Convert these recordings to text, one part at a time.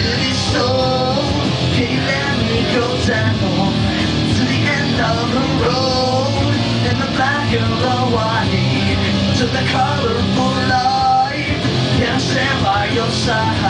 pretty soul Can you let me go down To the end of the road. In the black and the white To the colorful light. Can I stand by your side.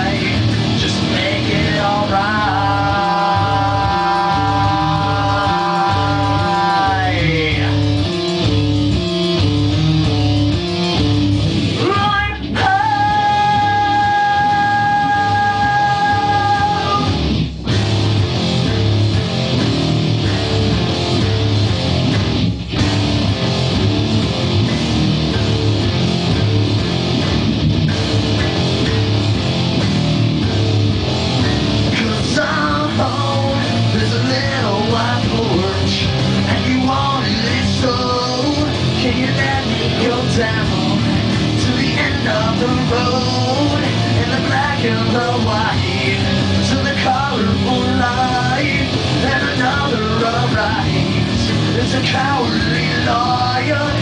little white And you it so. Can you let me go down To the end of the road? In the black and the white To the colorful And another It's a cowardly liar.